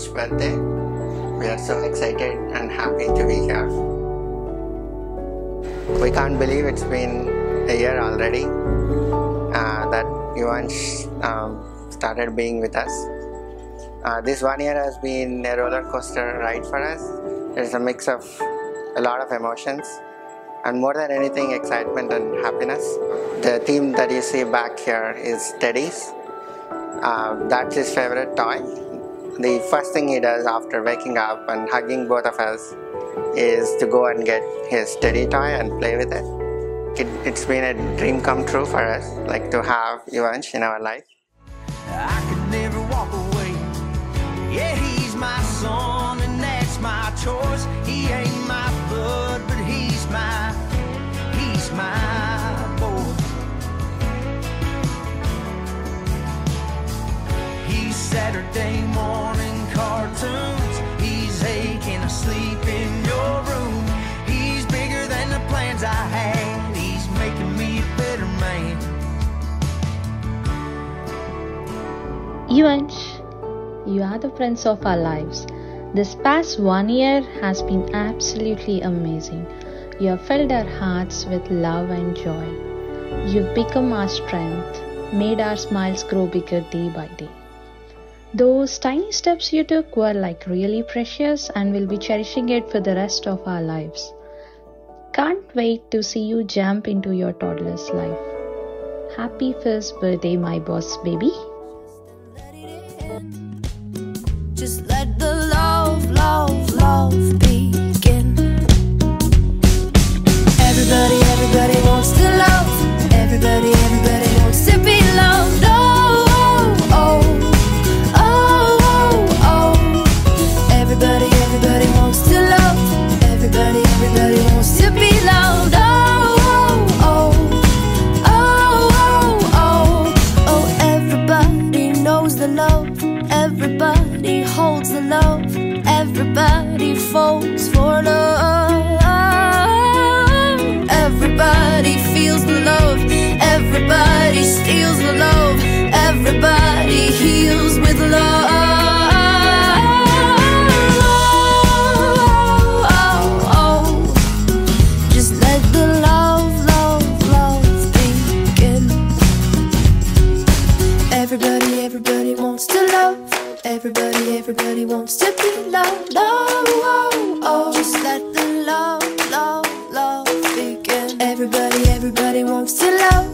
first birthday. We are so excited and happy to be here. We can't believe it's been a year already uh, that Yuvansh um, started being with us. Uh, this one year has been a roller coaster ride for us. It's a mix of a lot of emotions and more than anything, excitement and happiness. The theme that you see back here is Teddy's. Uh, that's his favorite toy. The first thing he does after waking up and hugging both of us is to go and get his teddy toy and play with it. it it's been a dream come true for us, like to have Yuvansh in our life. Yeah, he's my son, Yuvansh, you are the prince of our lives. This past one year has been absolutely amazing. You have filled our hearts with love and joy. You've become our strength, made our smiles grow bigger day by day. Those tiny steps you took were like really precious and we'll be cherishing it for the rest of our lives. Can't wait to see you jump into your toddler's life. Happy first birthday, my boss baby. Just let the love, love, love begin. Everybody, everybody wants to love. Everybody, everybody wants to be loved. Oh, oh, oh, oh, oh. Everybody, everybody wants to love. Everybody, everybody wants to be loved. Oh, oh, oh, oh, oh, oh. Everybody knows the love. Everybody holds the love. Everybody falls for love. Everybody feels the love. Everybody steals the love. Everybody heals with love. Just let the love, love, love begin. Everybody, everybody wants to love. Everybody, everybody wants to be loved. Oh, oh, oh. Just let the love, love, love begin. Everybody, everybody wants to love.